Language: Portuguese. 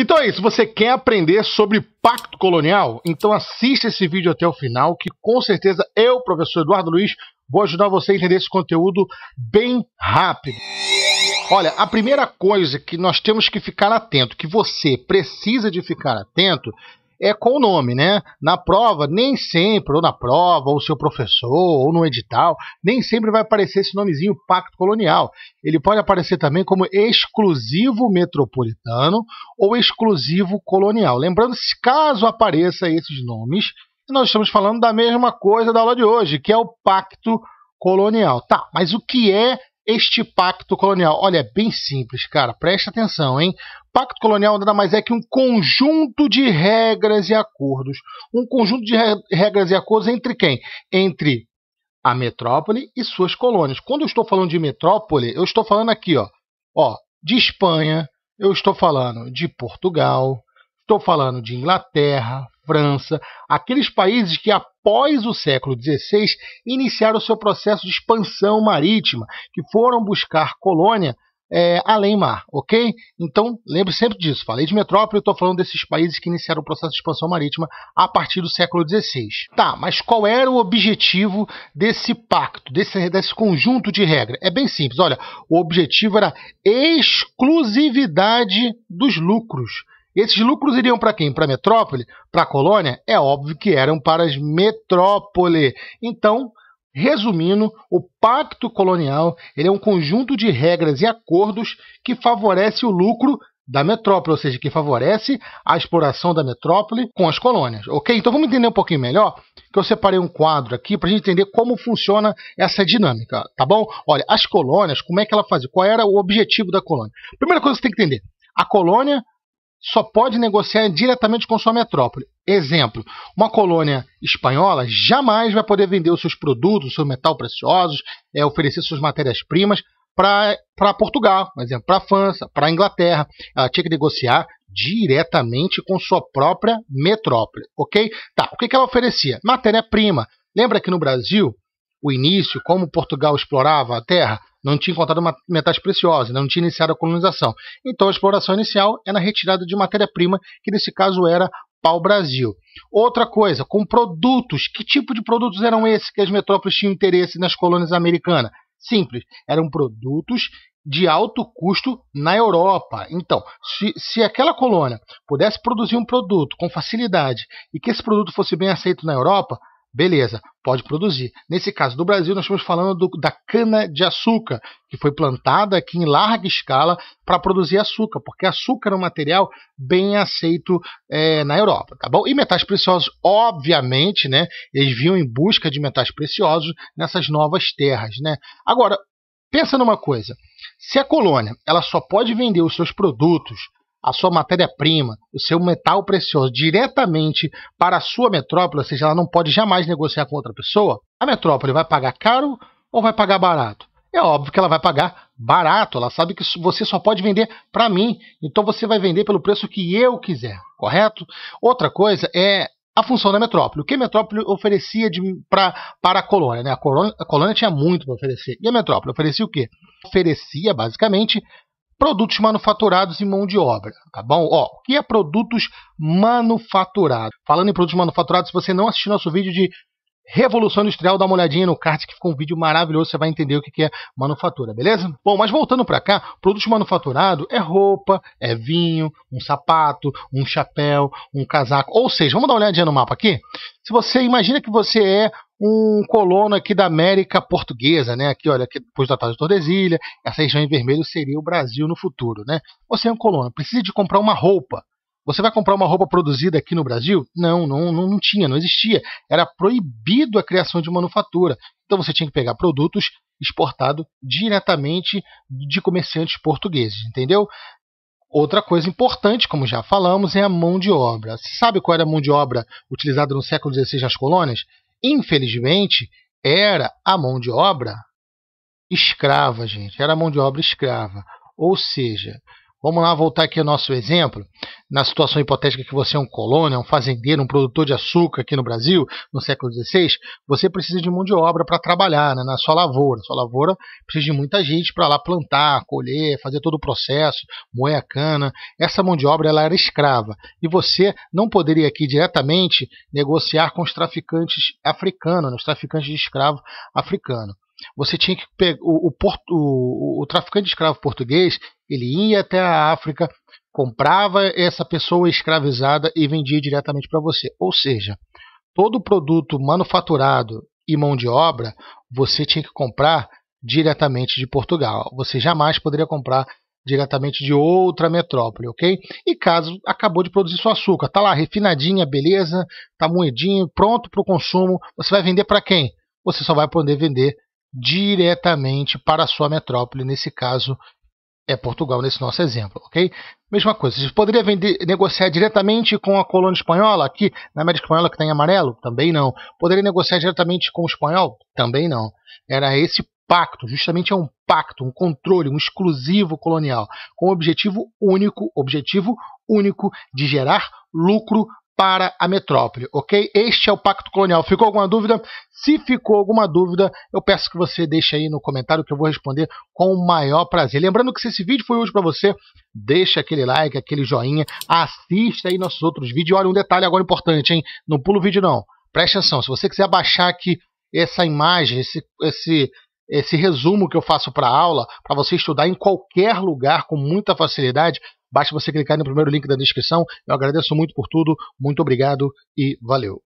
Então é isso, você quer aprender sobre pacto colonial? Então assista esse vídeo até o final, que com certeza eu, professor Eduardo Luiz, vou ajudar você a entender esse conteúdo bem rápido. Olha, a primeira coisa que nós temos que ficar atento, que você precisa de ficar atento, é com o nome, né? Na prova, nem sempre, ou na prova, ou seu professor, ou no edital, nem sempre vai aparecer esse nomezinho Pacto Colonial. Ele pode aparecer também como exclusivo metropolitano ou exclusivo colonial. Lembrando, se caso apareça esses nomes, nós estamos falando da mesma coisa da aula de hoje, que é o Pacto Colonial. Tá, mas o que é este pacto colonial? Olha, é bem simples, cara. Presta atenção, hein? Pacto colonial nada mais é que um conjunto de regras e acordos. Um conjunto de regras e acordos entre quem? Entre a metrópole e suas colônias. Quando eu estou falando de metrópole, eu estou falando aqui, ó, ó, de Espanha, eu estou falando de Portugal, estou falando de Inglaterra, França, aqueles países que após o século XVI iniciaram o seu processo de expansão marítima, que foram buscar colônia é, além mar, ok? Então, lembre sempre disso. Falei de metrópole, estou falando desses países que iniciaram o processo de expansão marítima a partir do século XVI. Tá, mas qual era o objetivo desse pacto, desse, desse conjunto de regras? É bem simples, olha, o objetivo era exclusividade dos lucros. Esses lucros iriam para quem? Para a metrópole? Para a colônia? É óbvio que eram para as metrópoles. Então, Resumindo, o Pacto Colonial é um conjunto de regras e acordos que favorece o lucro da metrópole, ou seja, que favorece a exploração da metrópole com as colônias. Ok? Então vamos entender um pouquinho melhor, que eu separei um quadro aqui para a gente entender como funciona essa dinâmica, tá bom? Olha, as colônias, como é que ela fazia? Qual era o objetivo da colônia? Primeira coisa que você tem que entender, a colônia só pode negociar diretamente com sua metrópole. Exemplo, uma colônia espanhola jamais vai poder vender os seus produtos, seus metal preciosos, é, oferecer suas matérias-primas para Portugal, por exemplo, para a França, para a Inglaterra. Ela tinha que negociar diretamente com sua própria metrópole, ok? Tá, o que, que ela oferecia? Matéria-prima. Lembra que no Brasil, o início, como Portugal explorava a terra, não tinha encontrado metais preciosos, não tinha iniciado a colonização. Então a exploração inicial é na retirada de matéria-prima, que nesse caso era pau-brasil. Outra coisa, com produtos. Que tipo de produtos eram esses que as metrópoles tinham interesse nas colônias americanas? Simples, eram produtos de alto custo na Europa. Então, se, se aquela colônia pudesse produzir um produto com facilidade e que esse produto fosse bem aceito na Europa, Beleza, pode produzir. Nesse caso do Brasil, nós estamos falando do, da cana-de-açúcar, que foi plantada aqui em larga escala para produzir açúcar, porque açúcar é um material bem aceito é, na Europa, tá bom? E metais preciosos, obviamente, né? Eles vinham em busca de metais preciosos nessas novas terras, né? Agora, pensa numa coisa: se a colônia ela só pode vender os seus produtos a sua matéria-prima, o seu metal precioso diretamente para a sua metrópole, ou seja, ela não pode jamais negociar com outra pessoa, a metrópole vai pagar caro ou vai pagar barato? É óbvio que ela vai pagar barato, ela sabe que você só pode vender para mim, então você vai vender pelo preço que eu quiser, correto? Outra coisa é a função da metrópole. O que a metrópole oferecia pra, para a colônia? Né? A, colônia a colônia tinha muito para oferecer. E a metrópole oferecia o quê? Oferecia, basicamente, produtos manufaturados e mão de obra, tá bom? Ó, o que é produtos manufaturados? Falando em produtos manufaturados, se você não assistiu nosso vídeo de Revolução Industrial, dá uma olhadinha no card que ficou um vídeo maravilhoso, você vai entender o que é manufatura, beleza? Bom, mas voltando para cá, produtos manufaturados é roupa, é vinho, um sapato, um chapéu, um casaco, ou seja, vamos dar uma olhadinha no mapa aqui? Se você imagina que você é um colono aqui da América Portuguesa, né? Aqui, olha, aqui depois da Taça de Tordesilha, essa região em vermelho seria o Brasil no futuro, né? Você é um colono, precisa de comprar uma roupa. Você vai comprar uma roupa produzida aqui no Brasil? Não, não, não, não tinha, não existia. Era proibido a criação de manufatura. Então você tinha que pegar produtos exportados diretamente de comerciantes portugueses, entendeu? Outra coisa importante, como já falamos, é a mão de obra. Você sabe qual era a mão de obra utilizada no século XVI nas colônias? Infelizmente, era a mão de obra escrava, gente. Era a mão de obra escrava. Ou seja, vamos lá voltar aqui ao nosso exemplo. na situação hipotética que você é um colono, é um fazendeiro, um produtor de açúcar aqui no Brasil, no século XVI, você precisa de mão de obra para trabalhar né, na sua lavoura. Sua lavoura precisa de muita gente para lá plantar, colher, fazer todo o processo, moer a cana. Essa mão de obra ela era escrava e você não poderia aqui diretamente negociar com os traficantes africanos, os traficantes de escravo africanos você tinha que pegar o, o, o, o, traficante de escravo português, ele ia até a África, comprava essa pessoa escravizada e vendia diretamente para você. Ou seja, todo produto manufaturado e mão de obra você tinha que comprar diretamente de Portugal. Você jamais poderia comprar diretamente de outra metrópole, ok? E caso acabou de produzir seu açúcar, tá lá refinadinha, beleza, tá moedinho, pronto para o consumo, você vai vender para quem? Você só vai poder vender diretamente para a sua metrópole, nesse caso é Portugal, nesse nosso exemplo, ok? Mesma coisa, você poderia vender, negociar diretamente com a colônia espanhola, aqui na América Espanhola que está em amarelo? Também não. Poderia negociar diretamente com o espanhol? Também não. Era esse pacto, justamente é um pacto, um controle, um exclusivo colonial, com objetivo único, objetivo único de gerar lucro para a metrópole, ok? Este é o Pacto Colonial. Ficou alguma dúvida? Se ficou alguma dúvida, eu peço que você deixe aí no comentário que eu vou responder com o maior prazer. Lembrando que se esse vídeo foi útil para você, deixa aquele like, aquele joinha, assista aí nossos outros vídeos. Olha um detalhe agora importante, hein? Não pula o vídeo não. Preste atenção, se você quiser baixar aqui essa imagem, esse, esse, esse resumo que eu faço para aula, para você estudar em qualquer lugar com muita facilidade, Basta você clicar no primeiro link da descrição. Eu agradeço muito por tudo. Muito obrigado e valeu.